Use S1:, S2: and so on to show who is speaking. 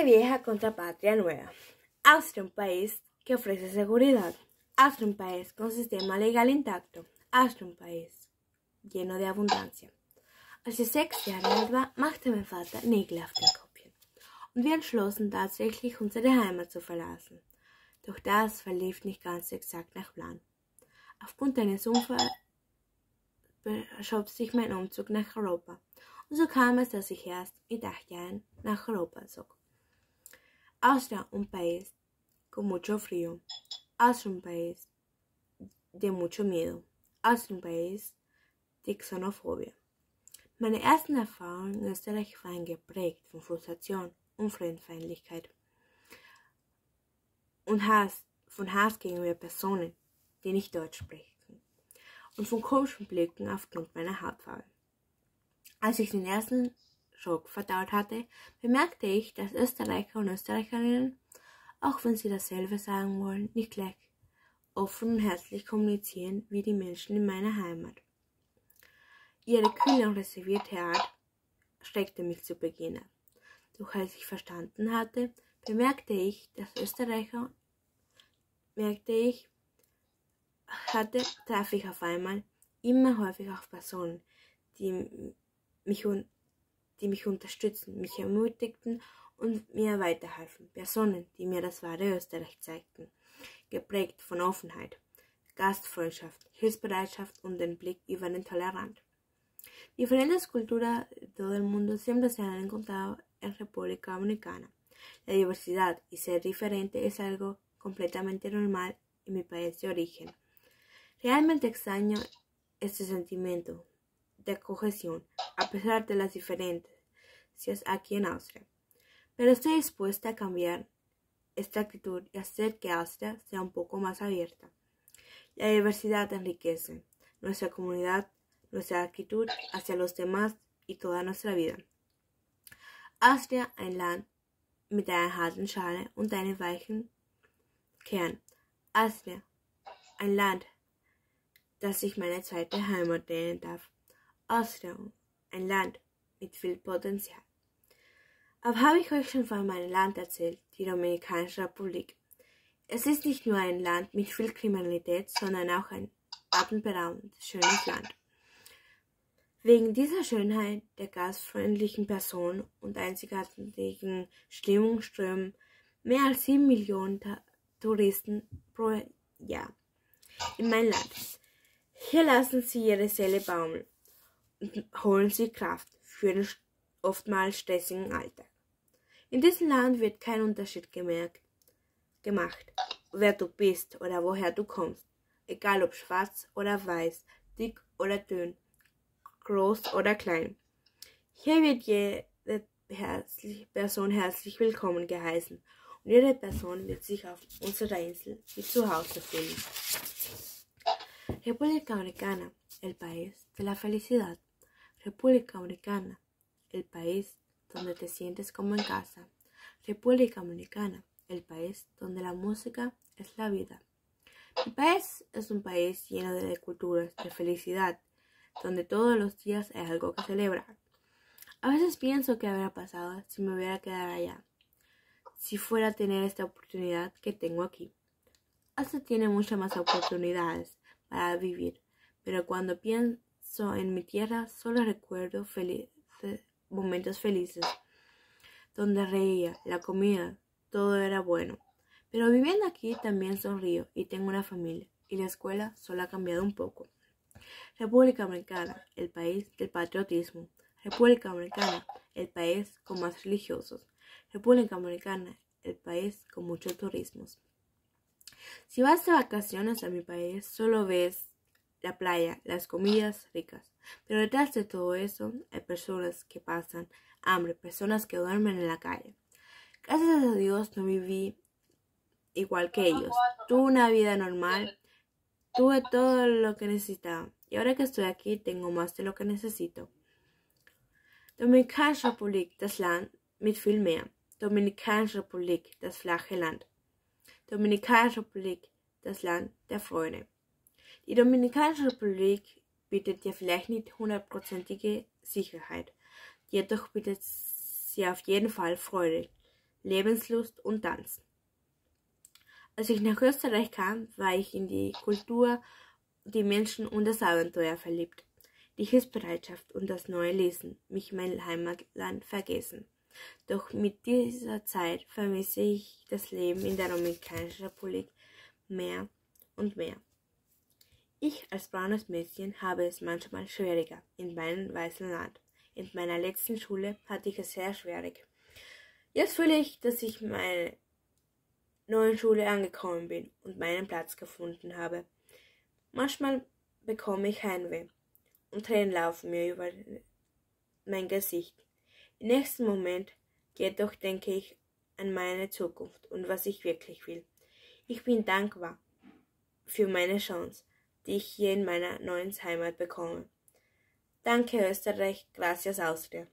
S1: vieja contra patria nueva. Austria, un país que ofrece seguridad. Austria, un país con sistema legal intacto. Austria, un país lleno de abundancia. Als ich sechs Jahre alt war, machte mein Vater Nägel auf den Kopien. Und wir entschlossen tatsächlich, unsere Heimat zu verlassen. Doch das verlief nicht ganz exakt nach Plan. Aufgrund eines Unfalls verschob sich mein Umzug nach Europa. Und so kam es, dass ich erst mit acht Jahren nach Europa zog. Austria, un país con mucho frío. Austria, un país de mucho miedo. Austria, un país de Xenophobia. Meine ersten Erfahrungen in Österreich waren geprägt von Frustration und Fremdfeindlichkeit und Hass, von Hass gegenüber Personen, die nicht Deutsch sprechen und von komischen Blicken aufgrund meiner Hautfarbe. Als ich den ersten Schock verdaut hatte, bemerkte ich, dass Österreicher und Österreicherinnen, auch wenn sie dasselbe sagen wollen, nicht gleich offen und herzlich kommunizieren wie die Menschen in meiner Heimat. Ihre kühle und reservierte Art schreckte mich zu Beginn ab. Doch als ich verstanden hatte, bemerkte ich, dass Österreicher, merkte ich, hatte, traf ich auf einmal immer häufiger auf Personen, die mich, die mich unterstützen, mich ermutigten und mir weiterhalfen. Personen, die mir das wahre Österreich zeigten, geprägt von Offenheit, Gastfreundschaft, Hilfsbereitschaft und den Blick über den Tellerrand. Diferentes culturas de todo el mundo siempre se han encontrado en República Dominicana. La diversidad y ser diferente es algo completamente normal en mi país de origen. Realmente extraño este sentimiento de cohesión a pesar de las diferencias aquí en Austria. Pero estoy dispuesta a cambiar esta actitud y hacer que Austria sea un poco más abierta. La diversidad enriquece nuestra comunidad, nuestra actitud hacia los demás y toda nuestra vida. Austria, ein Land mit einer harten Schale und einem weichen Kern. Austria, ein Land, das ich meine zweite Heimat nennen darf. Austria, ein Land mit viel Potenzial. Aber habe ich euch schon von meinem Land erzählt, die Dominikanische Republik? Es ist nicht nur ein Land mit viel Kriminalität, sondern auch ein atemberaubend schönes Land. Wegen dieser Schönheit, der gastfreundlichen Person und einzigartigen Stimmung strömen mehr als sieben Millionen Touristen pro Jahr in mein Land. Hier lassen sie ihre Seele baumeln holen sie Kraft für den oftmals stressigen Alltag. In diesem Land wird kein Unterschied gemerkt, gemacht, wer du bist oder woher du kommst, egal ob schwarz oder weiß, dick oder dünn, groß oder klein. Hier wird jede herzlich, Person herzlich willkommen geheißen und jede Person wird sich auf unserer Insel wie zu Hause fühlen. República Dominicana, el país de la felicidad. República Dominicana, el país donde te sientes como en casa. República Dominicana, el país donde la música es la vida. Mi país es un país lleno de culturas, de felicidad, donde todos los días hay algo que celebrar. A veces pienso qué habría pasado si me hubiera quedado allá, si fuera a tener esta oportunidad que tengo aquí. Hasta tiene muchas más oportunidades para vivir, pero cuando pienso en mi tierra solo recuerdo momentos felices, donde reía, la comida, todo era bueno. Pero viviendo aquí también sonrío y tengo una familia, y la escuela solo ha cambiado un poco. República Dominicana, el país del patriotismo. República Dominicana, el país con más religiosos. República Dominicana, el país con muchos turismos. Si vas de vacaciones a mi país, solo ves la playa, las comidas ricas. Pero detrás de todo eso hay personas que pasan hambre, personas que duermen en la calle. Gracias a Dios no viví igual que ellos. Tuve una vida normal, tuve todo lo que necesitaba. Y ahora que estoy aquí, tengo más de lo que necesito. Dominikanische Republik, das Land mit viel mehr. Dominikanische Republik, das flache Land. Dominikanische Republik, das Land der Freude. Die Dominikanische Republik bietet dir vielleicht nicht hundertprozentige Sicherheit, jedoch bietet sie auf jeden Fall Freude, Lebenslust und Tanzen. Als ich nach Österreich kam, war ich in die Kultur, die Menschen und das Abenteuer verliebt. Die Hilfsbereitschaft und das neue Lesen mich mein Heimatland vergessen. Doch mit dieser Zeit vermisse ich das Leben in der Dominikanischen Republik mehr und mehr. Ich als braunes Mädchen habe es manchmal schwieriger in meinem weißen Land. In meiner letzten Schule hatte ich es sehr schwierig. Jetzt fühle ich, dass ich meine neuen Schule angekommen bin und meinen Platz gefunden habe. Manchmal bekomme ich Heimweh und Tränen laufen mir über mein Gesicht. Im nächsten Moment jedoch denke ich an meine Zukunft und was ich wirklich will. Ich bin dankbar für meine Chance, die ich hier in meiner neuen Heimat bekomme. Danke Österreich, gracias Austria.